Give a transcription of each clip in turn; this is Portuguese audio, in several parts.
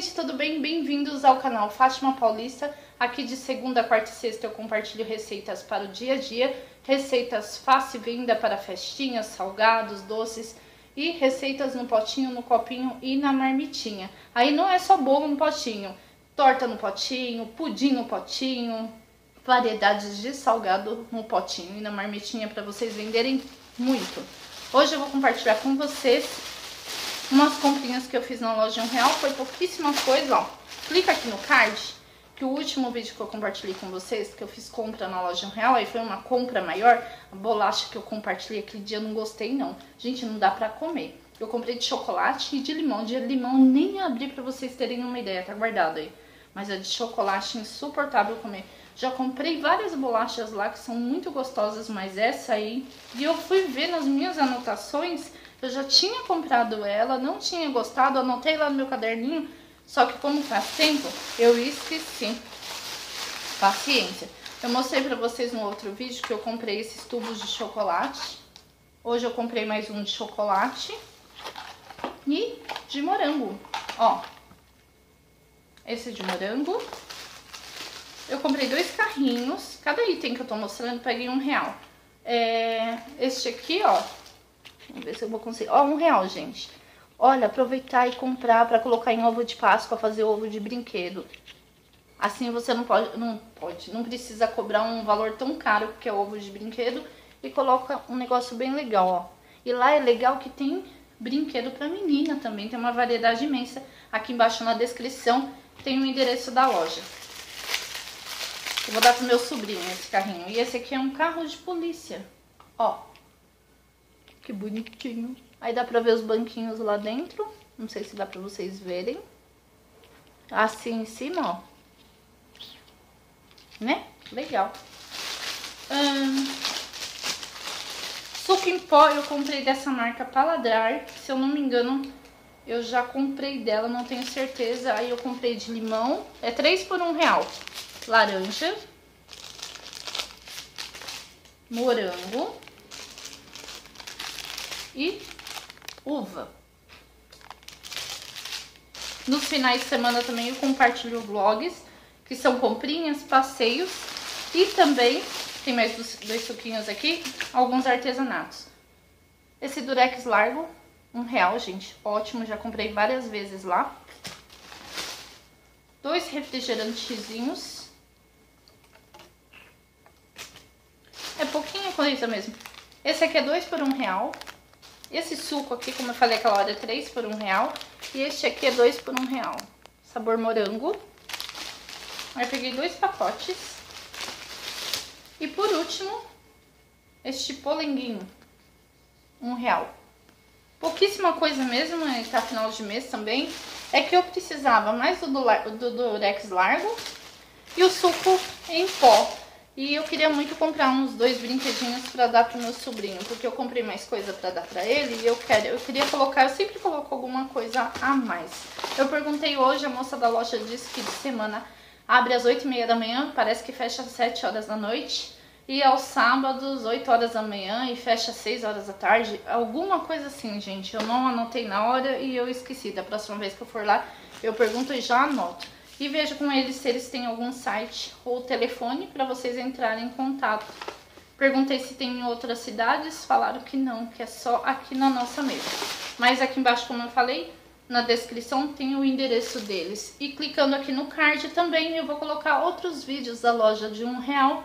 gente, tudo bem? Bem-vindos ao canal Fátima Paulista. Aqui de segunda, quarta e sexta eu compartilho receitas para o dia a dia, receitas fácil venda para festinhas, salgados, doces e receitas no potinho, no copinho e na marmitinha. Aí não é só bolo no potinho, torta no potinho, pudim no potinho, variedades de salgado no potinho e na marmitinha para vocês venderem muito. Hoje eu vou compartilhar com vocês umas comprinhas que eu fiz na loja de um real, foi pouquíssima coisa, ó. Clica aqui no card, que o último vídeo que eu compartilhei com vocês, que eu fiz compra na loja de um real, aí foi uma compra maior, a bolacha que eu compartilhei aquele dia eu não gostei não. Gente, não dá pra comer. Eu comprei de chocolate e de limão, de limão nem abri pra vocês terem uma ideia, tá guardado aí. Mas a de chocolate insuportável comer. Já comprei várias bolachas lá que são muito gostosas, mas essa aí... E eu fui ver nas minhas anotações eu já tinha comprado ela, não tinha gostado, anotei lá no meu caderninho, só que como faz tempo, eu esqueci. Paciência. Eu mostrei pra vocês no outro vídeo que eu comprei esses tubos de chocolate. Hoje eu comprei mais um de chocolate e de morango. Ó, esse de morango. Eu comprei dois carrinhos. Cada item que eu tô mostrando, peguei um real. É, este aqui, ó, Vamos ver se eu vou conseguir. Ó, um real, gente. Olha, aproveitar e comprar para colocar em ovo de Páscoa, fazer ovo de brinquedo. Assim você não pode, não pode, não precisa cobrar um valor tão caro que é ovo de brinquedo e coloca um negócio bem legal, ó. E lá é legal que tem brinquedo para menina também, tem uma variedade imensa. Aqui embaixo na descrição tem o endereço da loja. Eu vou dar pro meu sobrinho esse carrinho. E esse aqui é um carro de polícia. Ó, que bonitinho. Aí dá pra ver os banquinhos lá dentro. Não sei se dá pra vocês verem. Assim em cima, ó. Né? Legal. Hum, suco em pó eu comprei dessa marca Paladar. Se eu não me engano, eu já comprei dela, não tenho certeza. Aí eu comprei de limão. É 3 por 1 real. Laranja. Morango e uva. Nos finais de semana também eu compartilho vlogs, que são comprinhas, passeios e também, tem mais dois suquinhos aqui, alguns artesanatos. Esse durex largo, um real, gente, ótimo, já comprei várias vezes lá. Dois refrigerantezinhos. É pouquinha coisa mesmo. Esse aqui é dois por um real. Esse suco aqui, como eu falei aquela hora, é 3 por 1 real. E este aqui é 2 por 1 real. Sabor morango. Aí eu peguei dois pacotes. E por último, este polenguinho. 1 real. Pouquíssima coisa mesmo, tá final de mês também. É que eu precisava mais do, do, do Durex largo e o suco em pó. E eu queria muito comprar uns dois brinquedinhos pra dar pro meu sobrinho, porque eu comprei mais coisa pra dar pra ele e eu quero, eu queria colocar, eu sempre coloco alguma coisa a mais. Eu perguntei hoje, a moça da loja disse que de semana abre às 8 e meia da manhã, parece que fecha às 7 horas da noite. E aos sábados, 8 horas da manhã e fecha às 6 horas da tarde. Alguma coisa assim, gente. Eu não anotei na hora e eu esqueci. Da próxima vez que eu for lá, eu pergunto e já anoto e veja com eles se eles têm algum site ou telefone para vocês entrarem em contato. Perguntei se tem em outras cidades, falaram que não, que é só aqui na nossa mesa. Mas aqui embaixo, como eu falei, na descrição tem o endereço deles. E clicando aqui no card também eu vou colocar outros vídeos da loja de um real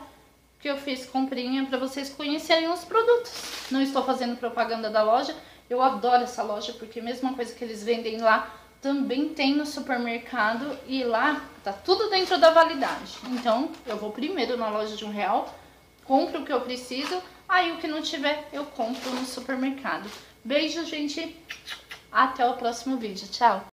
que eu fiz comprinha para vocês conhecerem os produtos. Não estou fazendo propaganda da loja, eu adoro essa loja porque a mesma coisa que eles vendem lá também tem no supermercado e lá tá tudo dentro da validade. Então, eu vou primeiro na loja de um real, compro o que eu preciso, aí o que não tiver eu compro no supermercado. Beijo, gente. Até o próximo vídeo. Tchau.